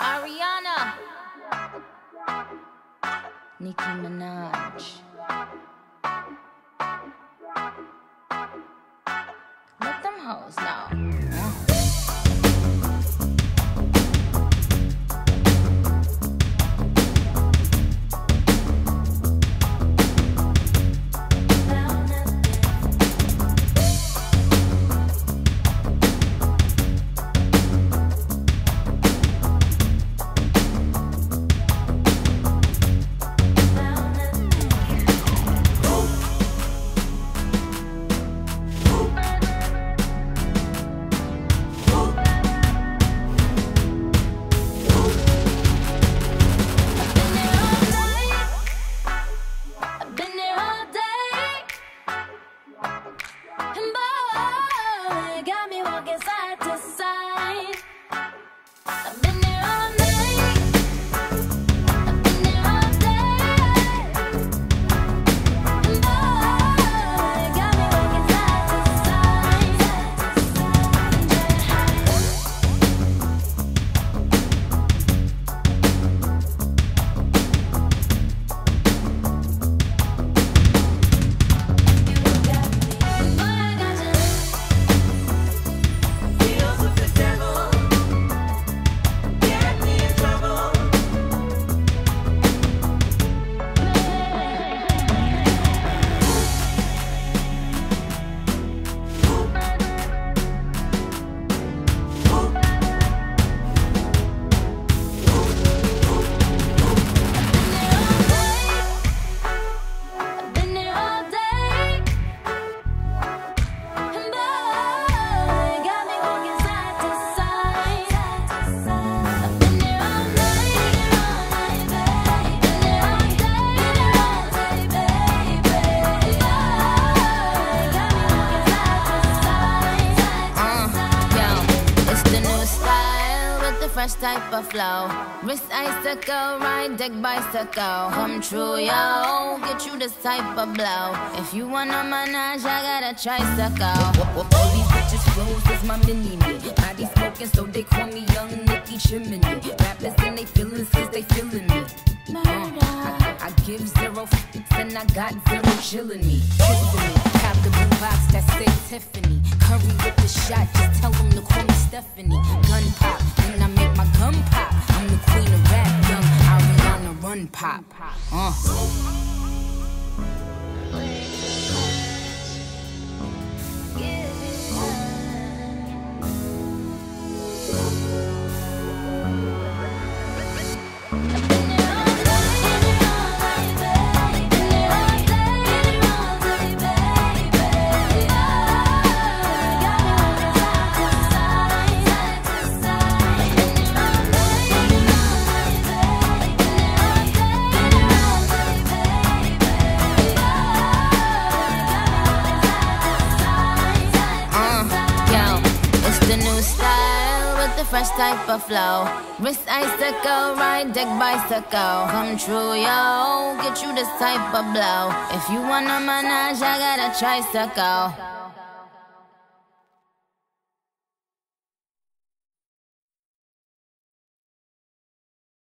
Ariana. Nicki Minaj. Let them hoes know. The fresh type of flow. Wrist icicle, ride deck bicycle. Come true, yo. Get you this type of blow. If you wanna manage, I got a tricycle. All these bitches flows is my mini me. Body smoking, so they call me Young Nicky Chimney. Rappers and they feelings, cause they feeling me. Uh, I, I give zero f***s and I got zero chillin' me. Kissing me. The blue box that said Tiffany. Curry with the shot, just tell them to call me 嗯。The fresh type of flow. Wrist icicle, ride deck bicycle. Come true, yo. Get you this type of blow. If you wanna manage, I got a tricycle.